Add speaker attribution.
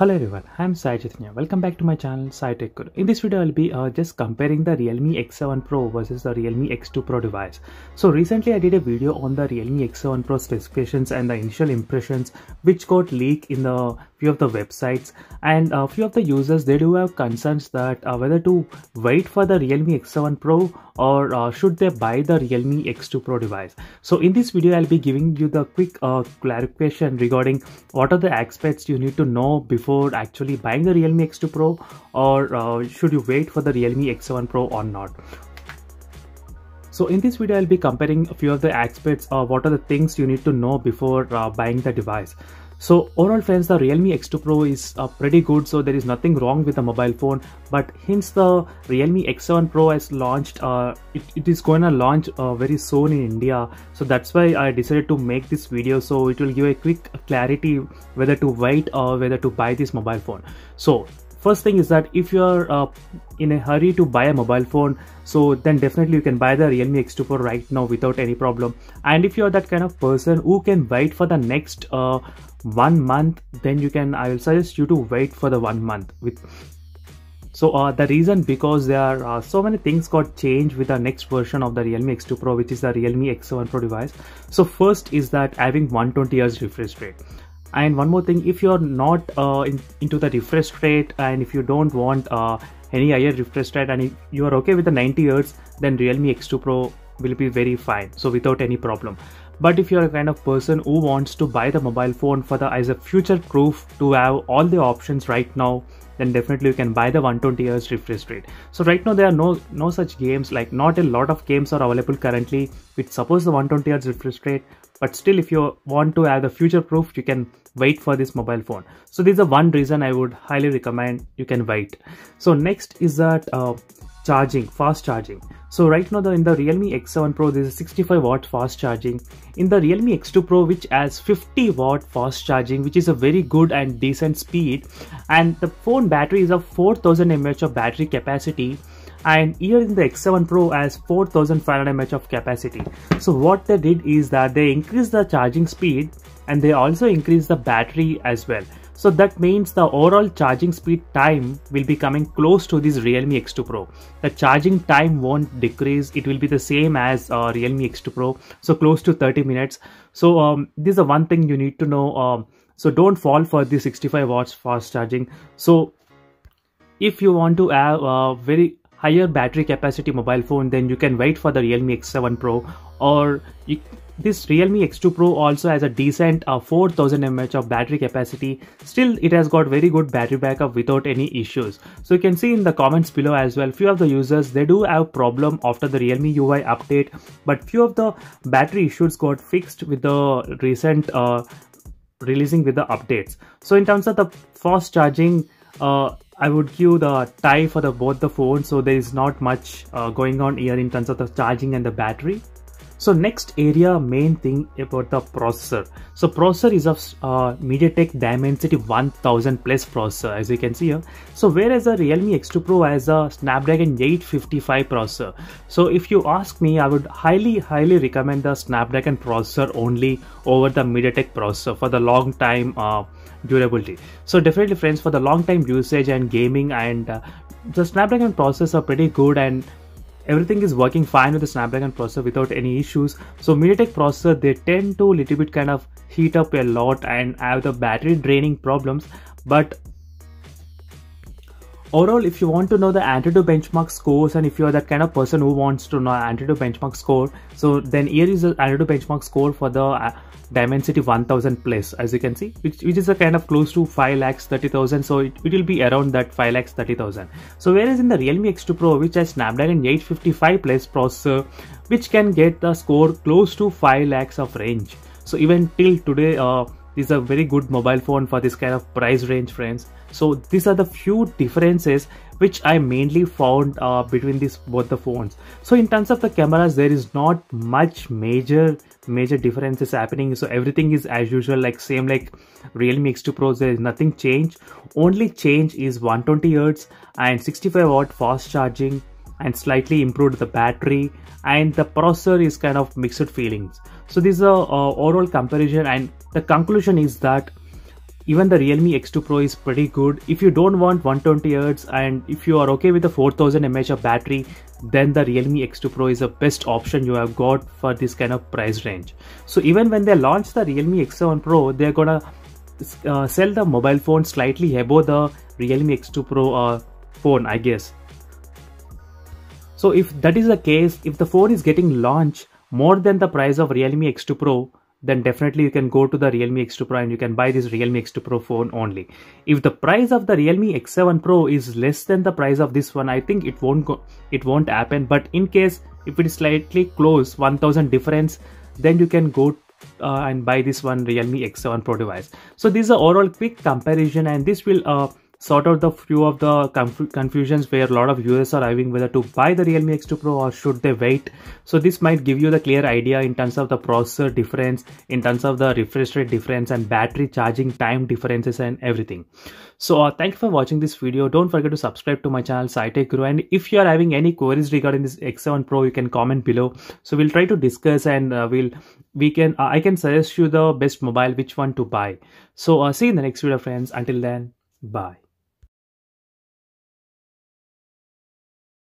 Speaker 1: Hello everyone, I'm Sai Chaitanya. Welcome back to my channel Sai Tech Guru. In this video, I'll be uh, just comparing the Realme X7 Pro versus the Realme X2 Pro device. So recently I did a video on the Realme X7 Pro specifications and the initial impressions which got leaked in the few of the websites and a few of the users they do have concerns that uh, whether to wait for the Realme X7 Pro or uh, should they buy the Realme X2 Pro device. So in this video, I'll be giving you the quick uh, clarification regarding what are the aspects you need to know before actually buying the Realme X2 Pro or uh, should you wait for the Realme X7 Pro or not. So in this video, I'll be comparing a few of the aspects of what are the things you need to know before uh, buying the device. So overall friends, the Realme X2 Pro is uh, pretty good. So there is nothing wrong with the mobile phone. But hence the Realme X7 Pro has launched, uh, it, it is going to launch uh, very soon in India. So that's why I decided to make this video. So it will give a quick clarity whether to wait or whether to buy this mobile phone. So first thing is that if you're uh, in a hurry to buy a mobile phone so then definitely you can buy the realme x2 pro right now without any problem and if you're that kind of person who can wait for the next uh, one month then you can i will suggest you to wait for the one month with so uh, the reason because there are uh, so many things got changed with the next version of the Realme X2 Pro which is the Realme X7 Pro device. So first is that having 120 Hz refresh rate and one more thing if you're not uh, in, into the refresh rate and if you don't want uh, any higher refresh rate and if you are okay with the 90 Hz then Realme X2 Pro will be very fine. So without any problem. But if you're a kind of person who wants to buy the mobile phone for the as a future proof to have all the options right now then definitely you can buy the 120 Hz refresh rate. So right now there are no no such games. Like not a lot of games are available currently. Which suppose the 120 Hz refresh rate but still if you want to have the future proof you can wait for this mobile phone. So this is the one reason i would highly recommend you can wait. So next is that uh, charging fast charging. So right now the, in the realme x7 pro there is 65 watt fast charging. In the realme x2 pro which has 50 watt fast charging which is a very good and decent speed and the phone battery is of 4000 mAh of battery capacity and here in the X7 Pro has 4500 mAh of capacity. So what they did is that they increased the charging speed and they also increased the battery as well. So that means the overall charging speed time will be coming close to this Realme X2 Pro. The charging time won't decrease. It will be the same as uh, Realme X2 Pro. So close to 30 minutes. So um, this is one thing you need to know. Um, so don't fall for the 65 watts fast charging. So if you want to have a very higher battery capacity mobile phone then you can wait for the Realme X7 Pro or you, this Realme X2 Pro also has a decent uh, 4000 mAh of battery capacity. Still, it has got very good battery backup without any issues. So you can see in the comments below as well, few of the users, they do have problem after the Realme UI update, but few of the battery issues got fixed with the recent uh, releasing with the updates. So in terms of the fast charging, uh, I would give the tie for the both the phones so there is not much uh, going on here in terms of the charging and the battery so next area main thing about the processor. So processor is of uh, MediaTek Dimensity 1000 plus processor as you can see here. So whereas the Realme X2 Pro has a Snapdragon 855 processor. So if you ask me, I would highly highly recommend the Snapdragon processor only over the MediaTek processor for the long time uh, durability. So definitely friends for the long time usage and gaming and uh, the Snapdragon processors are pretty good and everything is working fine with the Snapdragon processor without any issues. So MediaTek processor, they tend to little bit kind of heat up a lot and have the battery draining problems. But overall if you want to know the antutu benchmark scores and if you are that kind of person who wants to know antutu benchmark score so then here is the antutu benchmark score for the uh, dimensity 1000 plus as you can see which, which is a kind of close to 5 lakhs 30000 so it, it will be around that 5 lakhs 30000 so whereas in the realme x2 pro which has snapdragon 855 plus processor which can get the score close to 5 lakhs of range. So even till today uh, this is a very good mobile phone for this kind of price range friends so these are the few differences which I mainly found uh, between these both the phones. So in terms of the cameras, there is not much major major differences happening. So everything is as usual, like same like Realme X2 Pro. There is nothing change. Only change is 120 Hz and 65 watt fast charging and slightly improved the battery and the processor is kind of mixed feelings. So this is a uh, overall comparison and the conclusion is that even the realme x2 pro is pretty good. If you don't want 120 hz and if you are okay with the 4000 mAh battery then the realme x2 pro is the best option you have got for this kind of price range. So even when they launch the realme x7 pro they're gonna uh, sell the mobile phone slightly above the realme x2 pro uh, phone i guess. So if that is the case if the phone is getting launched more than the price of realme x2 pro then definitely you can go to the Realme X2 Pro and you can buy this Realme X2 Pro phone only. If the price of the Realme X7 Pro is less than the price of this one, I think it won't go, it won't happen. But in case if it is slightly close, 1000 difference, then you can go uh, and buy this one Realme X7 Pro device. So this is a overall quick comparison and this will uh, sort out the few of the conf confusions where a lot of users are having whether to buy the Realme X2 Pro or should they wait. So this might give you the clear idea in terms of the processor difference, in terms of the refresh rate difference and battery charging time differences and everything. So uh, thank you for watching this video. Don't forget to subscribe to my channel Sai Tech Guru and if you are having any queries regarding this X7 Pro you can comment below. So we'll try to discuss and uh, we'll we can uh, I can suggest you the best mobile which one to buy. So uh, see you in the next video friends. Until then, bye.